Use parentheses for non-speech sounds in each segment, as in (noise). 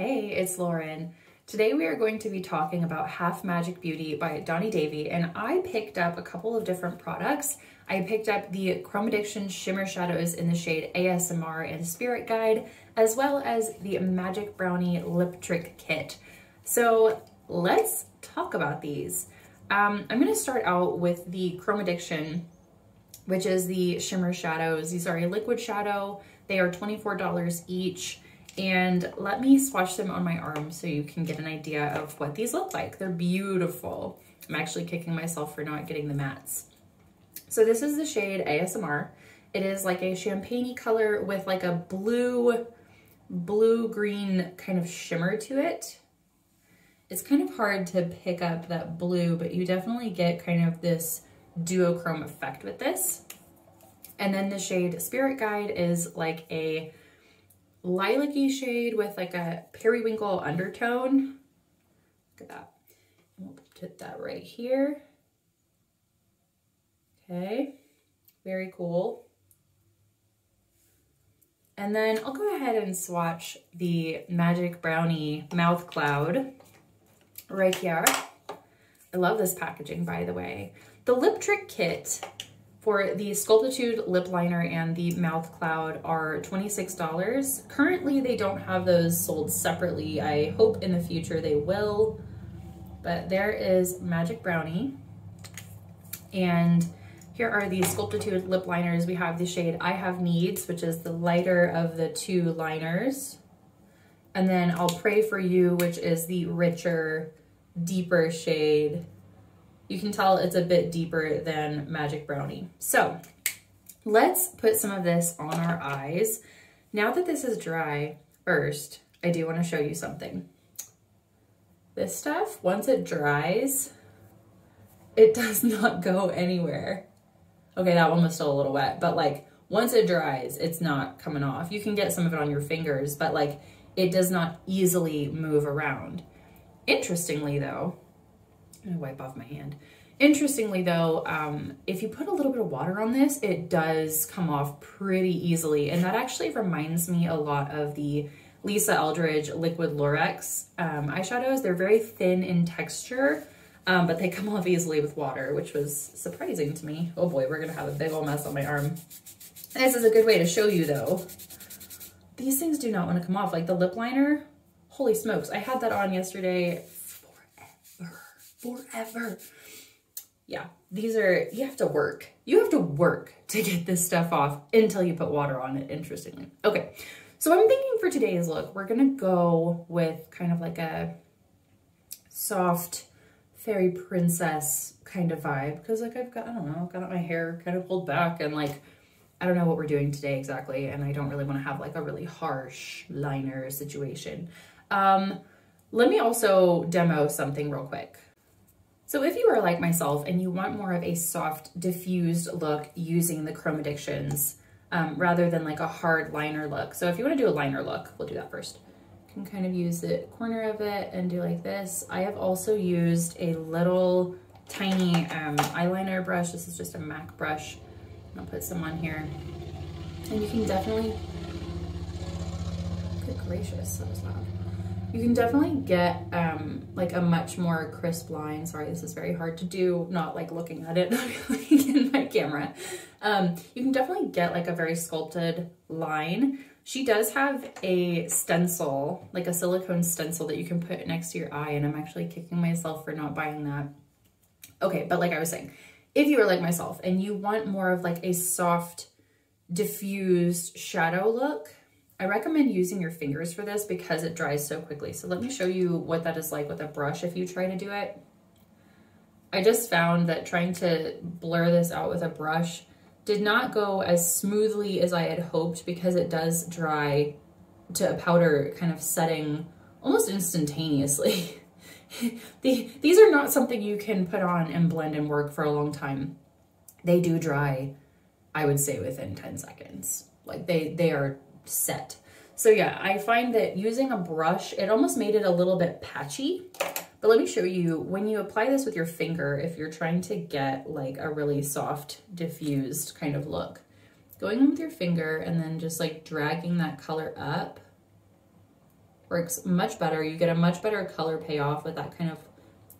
Hey, it's Lauren. Today we are going to be talking about Half Magic Beauty by Donni Davy and I picked up a couple of different products. I picked up the Chromaddiction Shimmer Shadows in the shade ASMR and Spirit Guide as well as the Magic Brownie Liptrik Kit. So let's talk about these. Um, I'm going to start out with the Chromaddiction which is the Shimmer Shadows. These are a liquid shadow. They are $24 each. And let me swatch them on my arm so you can get an idea of what these look like. They're beautiful. I'm actually kicking myself for not getting the mattes. So this is the shade ASMR. It is like a champagne color with like a blue, blue-green kind of shimmer to it. It's kind of hard to pick up that blue, but you definitely get kind of this duochrome effect with this. And then the shade Spirit Guide is like a lilac-y shade with like a periwinkle undertone. Look at that. We'll put that right here. Okay, very cool. And then I'll go ahead and swatch the Magic Brownie Mouthcloud right here. I love this packaging, by the way. The Liptrik Kit for the Sculptitude lip liner and the Mouthcloud are $26. Currently, they don't have those sold separately. I hope in the future they will. But there is Magic Brownie. And here are the Sculptitude lip liners. We have the shade I Have Needs, which is the lighter of the two liners. And then I'll Pray For You, which is the richer, deeper shade you can tell it's a bit deeper than Magic Brownie. So let's put some of this on our eyes. Now that this is dry, first, I do want to show you something. This stuff, once it dries, it (laughs) does not go anywhere. Okay, that one was still a little wet, but like once it dries, it's not coming off. You can get some of it on your fingers, but like it does not easily move around. Interestingly though, Gonna wipe off my hand. Interestingly though, um, if you put a little bit of water on this, it does come off pretty easily. And that actually reminds me a lot of the Lisa Eldridge Liquid Lurex um, eyeshadows. They're very thin in texture, um, but they come off easily with water, which was surprising to me. Oh boy, we're gonna have a big old mess on my arm. This is a good way to show you though. These things do not wanna come off. Like the lip liner, holy smokes. I had that on yesterday forever. Yeah, these are, you have to work. You have to work to get this stuff off until you put water on it, interestingly. Okay, so I'm thinking for today's look, we're gonna go with kind of like a soft fairy princess kind of vibe because like I've got, I don't know, I've got my hair kind of pulled back and like, I don't know what we're doing today exactly. And I don't really want to have like a really harsh liner situation. Um, let me also demo something real quick. So if you are like myself and you want more of a soft diffused look using the Chromaddictions um, rather than like a hard liner look. So if you want to do a liner look, we'll do that first. You can kind of use the corner of it and do like this. I have also used a little tiny um, eyeliner brush. This is just a MAC brush. I'll put some on here. And you can definitely, good gracious, that was loud. You can definitely get um, like a much more crisp line. Sorry, this is very hard to do, not like looking at it (laughs) in my camera. Um, you can definitely get like a very sculpted line. She does have a stencil, like a silicone stencil that you can put next to your eye and I'm actually kicking myself for not buying that. Okay, but like I was saying, if you are like myself and you want more of like a soft, diffused shadow look, I recommend using your fingers for this because it dries so quickly. So let me show you what that is like with a brush if you try to do it. I just found that trying to blur this out with a brush did not go as smoothly as I had hoped because it does dry to a powder kind of setting almost instantaneously. (laughs) the, these are not something you can put on and blend and work for a long time. They do dry, I would say within 10 seconds. Like they, they are set. So yeah, I find that using a brush, it almost made it a little bit patchy. But let me show you, when you apply this with your finger, if you're trying to get like a really soft, diffused kind of look, going in with your finger and then just like dragging that color up, works much better. You get a much better color payoff with that kind of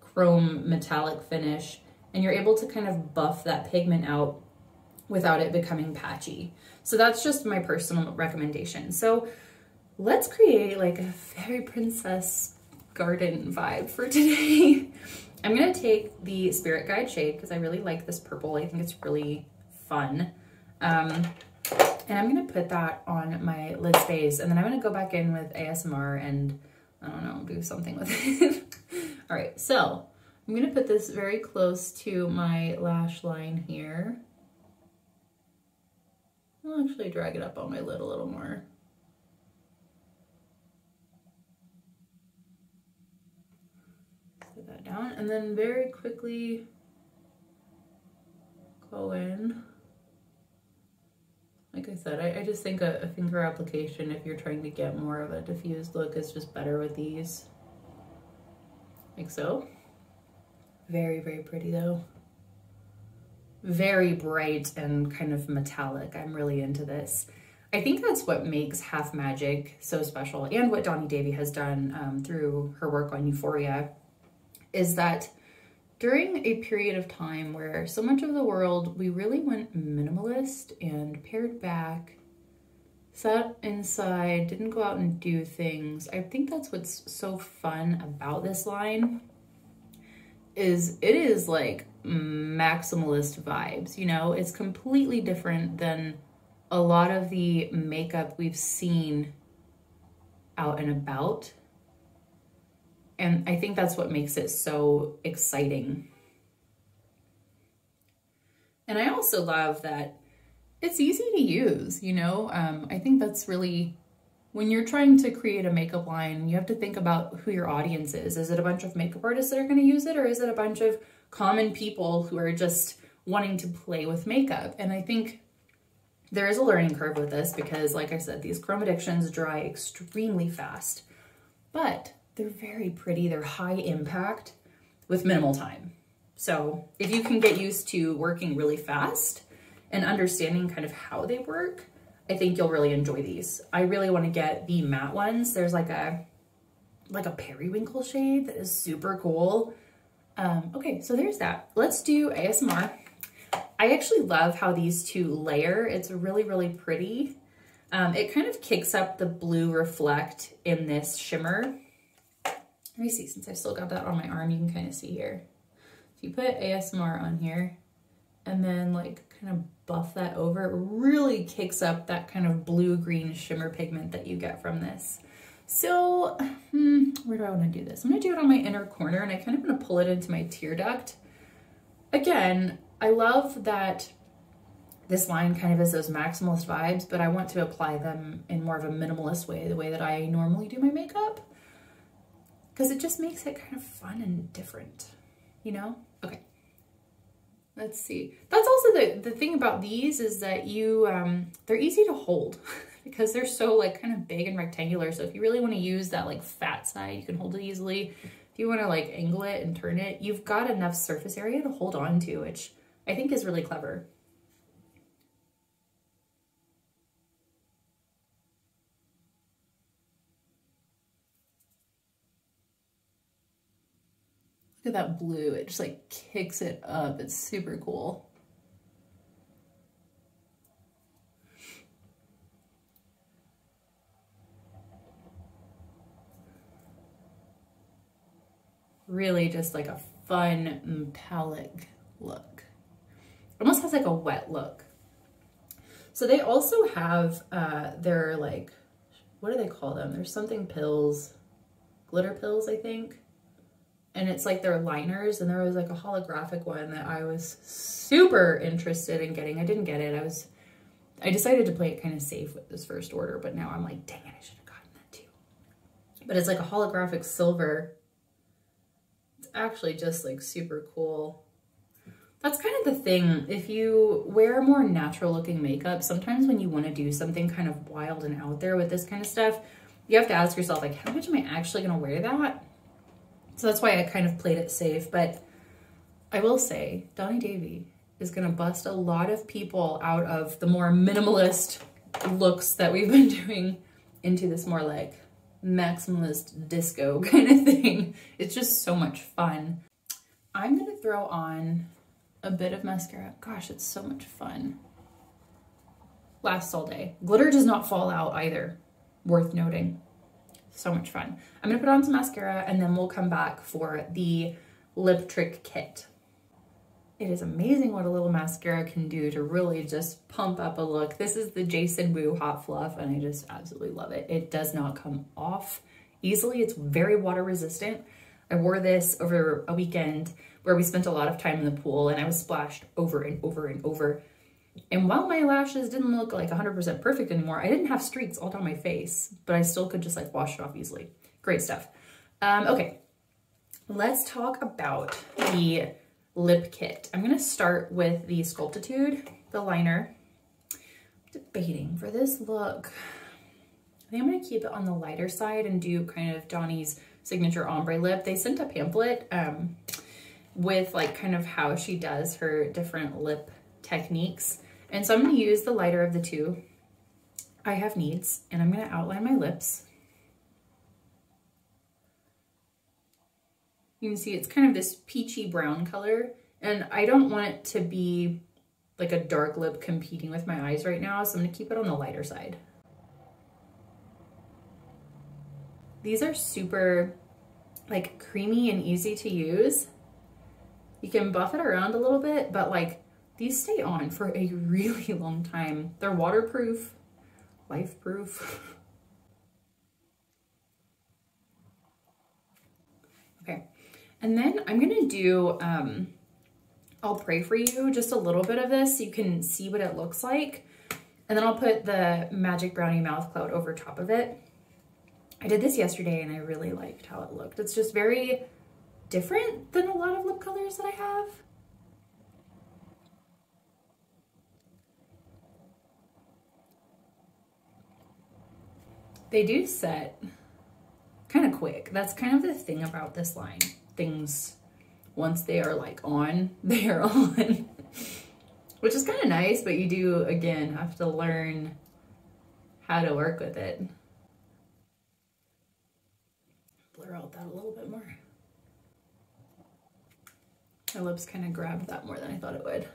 chrome metallic finish and you're able to kind of buff that pigment out without it becoming patchy. So that's just my personal recommendation. So let's create like a fairy princess garden vibe for (laughs) today. I'm gonna take the Spirit Guide shade because I really like this purple. I think it's really fun. Um, and I'm gonna put that on my lid space and then I'm gonna go back in with ASMR and I don't know, do something with it. (laughs) All right, so I'm gonna put this very close to my lash line here. I'll actually drag it up on my lid a little more. Put that down and then very quickly go in. Like I said, I, I just think a, a, finger application, if you're trying to get more of a diffused look, is just better with these. Like so. Very, very pretty though. Very bright and kind of metallic. I'm really into this. I think that's what makes Half Magic so special and what Donni Davy has done um, through her work on Euphoria is that during a period of time where so much of the world, we really went minimalist and pared back, sat inside, didn't go out and do things. I think that's what's so fun about this line is it is like maximalist vibes, you know? It's completely different than a lot of the makeup we've seen out and about and I think that's what makes it so exciting. And I also love that it's easy to use, you know? Um, I think that's really, when you're trying to create a makeup line, you have to think about who your audience is. Is it a bunch of makeup artists that are gonna use it or is it a bunch of common people who are just wanting to play with makeup? And I think there is a learning curve with this because like I said, these Chromaddictions dry extremely fast. But they're very pretty. They're high impact with minimal time. So if you can get used to working really fast and understanding kind of how they work, I think you'll really enjoy these. I really want to get the matte ones. There's like a like a periwinkle shade that is super cool. Um, okay, so there's that. Let's do ASMR. I actually love how these two layer. It's really, really pretty. Um, it kind of kicks up the blue reflect in this shimmer. Let me see, since I still got that on my arm, you can kind of see here. If you put ASMR on here and then like kind of buff that over, it really kicks up that kind of blue-green shimmer pigment that you get from this. So hmm, where do I want to do this? I'm going to do it on my inner corner and I kind of want to pull it into my tear duct. Again, I love that this line kind of has those maximalist vibes, but I want to apply them in more of a minimalist way, the way that I normally do my makeup because it just makes it kind of fun and different, you know? Okay. Let's see. That's also the, the thing about these is that you, um, they're easy to hold (laughs) because they're so like kind of big and rectangular. So if you really want to use that like fat side, you can hold it easily. If you want to like angle it and turn it, you've got enough surface area to hold on to, which I think is really clever. Look at that blue. It just like kicks it up. It's super cool. Really just like a fun metallic look. Almost has like a wet look. So they also have uh, their like, what do they call them? There's something pills, glitter pills, I think and it's like their liners and there was like a holographic one that I was super interested in getting. I didn't get it. I was, I decided to play it kind of safe with this first order, but now I'm like, dang it, I should have gotten that too. But it's like a holographic silver. Actually just like super cool. That's kind of the thing. If you wear more natural looking makeup, sometimes when you want to do something kind of wild and out there with this kind of stuff, you have to ask yourself like, how much am I actually going to wear that? So that's why I kind of played it safe. But I will say, Donni Davy is going to bust a lot of people out of the more minimalist looks that we've been (laughs) doing into this more like maximalist disco (laughs) kind of thing. It's just so much fun. I'm gonna throw on a bit of mascara. Gosh, it's so much fun. Lasts all day. Glitter does not fall out either. Worth noting. So much fun. I'm gonna put on some mascara and then we'll come back for the Liptrik kit. It is amazing what a little mascara can do to really just pump up a look. This is the Jason Wu Hot Fluff and I just absolutely love it. It does not come off easily. It's very water resistant. I wore this over a weekend where we spent a lot of time in the pool and I was splashed over and over and over. And while my lashes didn't look like 100% perfect anymore, I didn't have streaks all down my face, but I still could just like wash it off easily. Great stuff. Um, okay, let's talk about the lip kit. I'm gonna start with the Sculptitude, the liner. Debating for this look. I think I'm gonna keep it on the lighter side and do kind of Donni's signature ombre lip. They sent a pamphlet um, with like kind of how she does her different lip techniques. And so I'm gonna use the lighter of the two. I have needs and I'm gonna outline my lips. You can see it's kind of this peachy brown color and I don't want it to be like a dark lip competing with my eyes right now. So I'm gonna keep it on the lighter side. These are super like creamy and easy to use. You can buff it around a little bit, but like these stay on for a (laughs) really long time. They're waterproof, life proof. (laughs) okay, and then I'm gonna do, um, I'll pray for you, just a little bit of this so you can see what it looks like. And then I'll put the Magic Brownie Mouthcloud over top of it. I did this yesterday and I really liked how it looked. It's just very different than a lot of lip colors that I have. They do set kind of quick. That's kind of the thing about this line things once they are like on, (laughs) they are on. Which is kind of nice, but you do, again, have to learn how to work with it. Blur out that a little bit more. My lips kind of grabbed that more than I thought it would.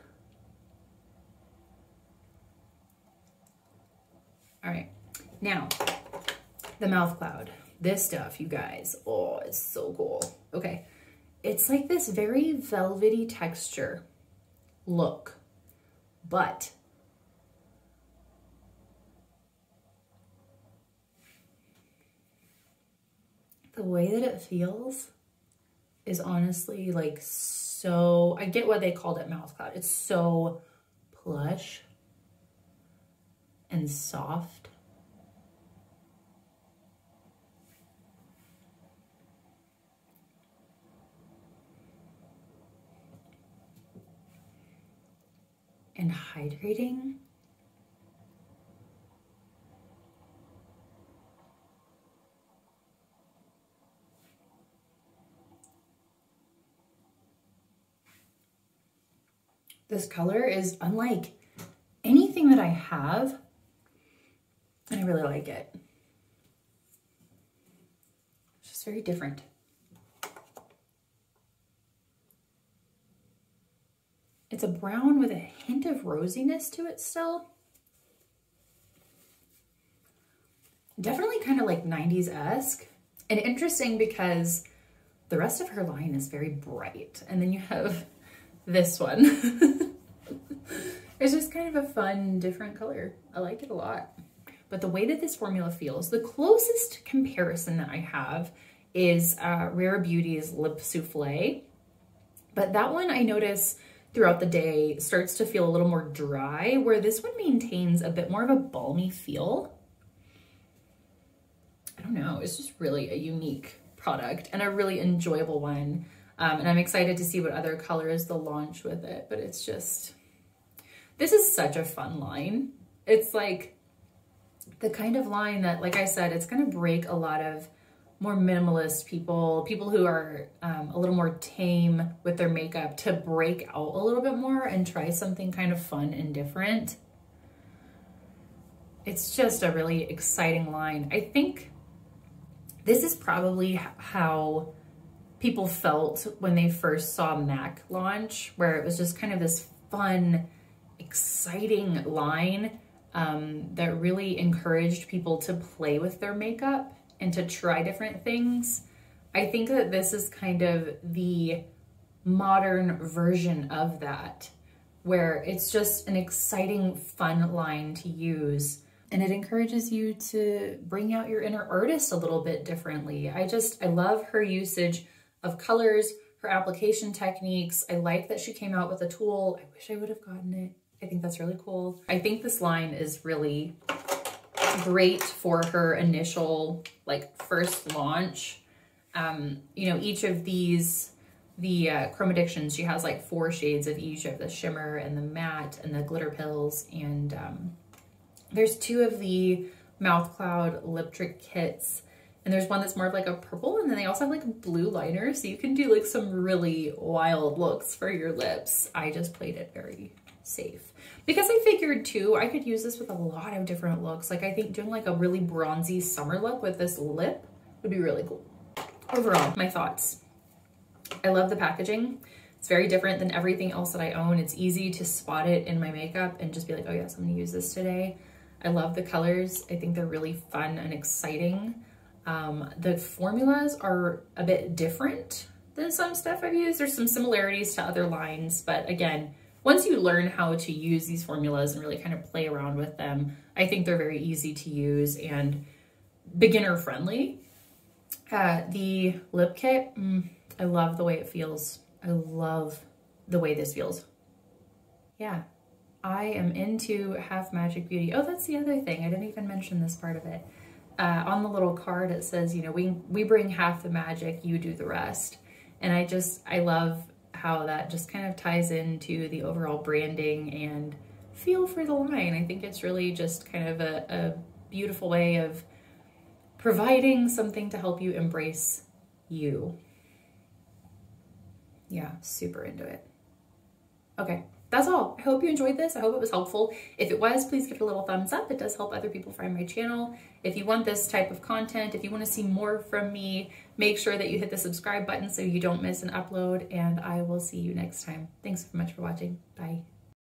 All right, now the Mouthcloud. This stuff, you guys, oh, it's so cool. Okay, it's like this very velvety texture look, but the way that it feels is honestly like so, I get why they called it Mouthcloud. It's so plush and soft. And hydrating. This color is unlike anything that I have, and I really like it. It's just very different. Brown with a hint of rosiness to it still. Definitely kind of like 90s-esque. And interesting because the rest of her line is very bright. And then you have (laughs) this one. (laughs) it's just kind of a fun, different color. I like it a lot. But the way that this formula feels, the closest comparison that I have is uh, Rare Beauty's Lip Souffle. But that one I notice throughout the day starts to feel a little more dry, where this one maintains a bit more of a balmy feel. I don't know, it's just really a unique product and a really enjoyable one. Um, and I'm excited to see what other colors they'll launch with it, but it's just, this is such a fun line. It's like the kind of line that, like I said, it's gonna break a lot of more minimalist people, people who are um, a little more tame with their makeup to break out a little bit more and try something kind of fun and different. It's just a really exciting line. I think This is probably how people felt when they first saw MAC launch, where it was just kind of this fun, exciting line um, that really encouraged people to play with their makeup and to try different things. I think that this is kind of the modern version of that, where it's just an exciting, fun line to use. And it encourages you to bring out your inner artist a little bit differently. I just, I love her usage of colors, her application techniques. I like that she came out with a tool. I wish I would have gotten it. I think that's really cool. I think this line is really great for her initial, like first launch. Um, you know, each of these, the uh, Chromaddictions, she has like four shades of each of the shimmer and the matte and the glitter pills. And um, there's two of the Mouth Cloud Liptrik kits and there's one that's more of like a purple and then they also have like blue liner. So you can do like some really wild looks for your lips. I just played it very safe. Because I figured too, I could use this with a lot of different looks. Like I think doing like a really bronzy summer look with this lip would be really cool. Overall, my thoughts. I love the packaging. It's very different than everything else that I own. It's easy to spot it in my makeup and just be like, oh yes, I'm gonna use this today. I love the colors. I think they're really fun and exciting. Um, the formulas are a bit different than some stuff I've used. There's some similarities to other lines, but again, once you learn how to use these formulas and really kind of play around with them, I think they're very easy to use and beginner friendly. Uh, the lip kit, mm, I love the way it feels. I love the way this feels. Yeah, I am into Half Magic Beauty. Oh, that's the other thing. I didn't even mention this part of it uh, on the little card it says, you know, we, we bring half the magic, you do the rest. And I just, I love how that just kind of ties into the overall branding and feel for the line. I think it's really just kind of a, a beautiful way of providing something to help you embrace you. Yeah, super into it. Okay, that's all. I hope you enjoyed this. I hope it was helpful. If it was, please give it a little thumbs up. It does help other people find my channel. If you want this type of content, if you want to see more from me, make sure that you hit the subscribe button so you don't miss an upload, and I will see you next time. Thanks so much for watching. Bye.